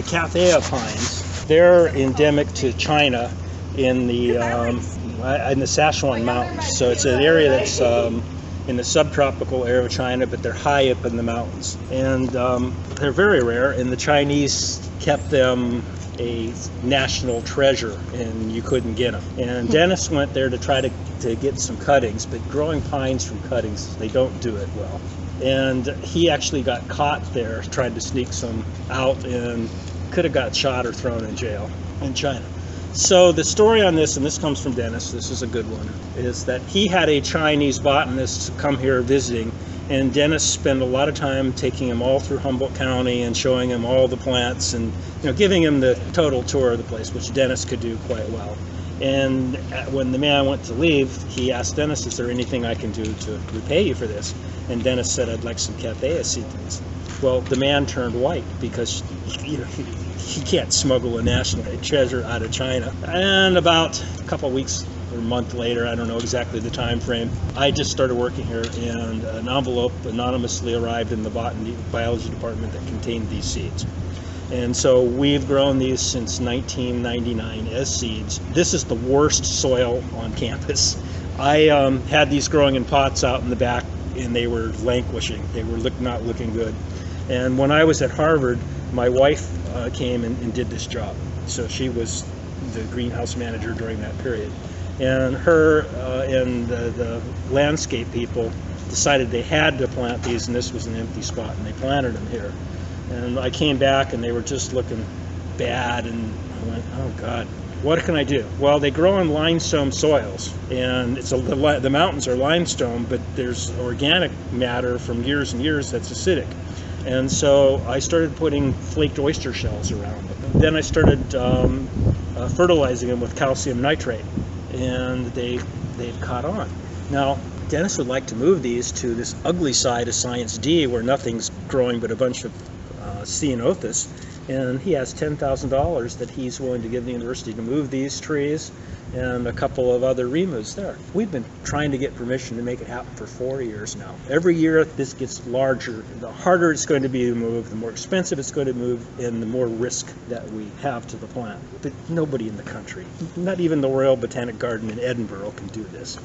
the Cathaya pines. They're endemic to China in the um, in the Sichuan Mountains. So it's an area that's um, in the subtropical area of China, but they're high up in the mountains, and um, they're very rare. And the Chinese kept them a national treasure, and you couldn't get them. And Hmm. Dennis went there to try to, to get some cuttings, but growing pines from cuttings, they don't do it well. And he actually got caught there trying to sneak some out and could have got shot or thrown in jail in China. So the story on this, and this comes from Dennis, this is a good one, is that he had a Chinese botanist come here visiting, and Dennis spent a lot of time taking him all through Humboldt County and showing him all the plants and you know giving him the total tour of the place, which Dennis could do quite well. And uh, when the man went to leave, he asked Dennis, "Is there anything I can do to repay you for this?" And Dennis said, "I'd like some Cathaya seedlings." Well, the man turned white because you know, he, he can't smuggle a national treasure out of China. And about a couple weeks or a month later, I don't know exactly the time frame, I just started working here, and an envelope anonymously arrived in the botany biology department that contained these seeds. And so we've grown these since 1999 as seeds. This is the worst soil on campus. I um, had these growing in pots out in the back, and they were languishing. They were look, not looking good. And when I was at Harvard, my wife uh, came and, and did this job. So she was the greenhouse manager during that period. And her uh, and the, the landscape people decided they had to plant these, and this was an empty spot, and they planted them here. And I came back, and they were just looking bad, and I went, "Oh God, what can I do?" Well, they grow on limestone soils, and it's a, the, the mountains are limestone, but there's organic matter from years and years that's acidic. And so I started putting flaked oyster shells around them. Then I started um, uh, fertilizing them with calcium nitrate, and they they've caught on. Now Dennis would like to move these to this ugly side of Science D, where nothing's growing but a bunch of uh, ceanothus, and he has ten thousand dollars that he's willing to give the university to move these trees and a couple of other removes there. We've been trying to get permission to make it happen for four years now. Every year this gets larger. The harder it's going to be to move, the more expensive it's going to move, and the more risk that we have to the plant. But nobody in the country, not even the Royal Botanic Garden in Edinburgh, can do this.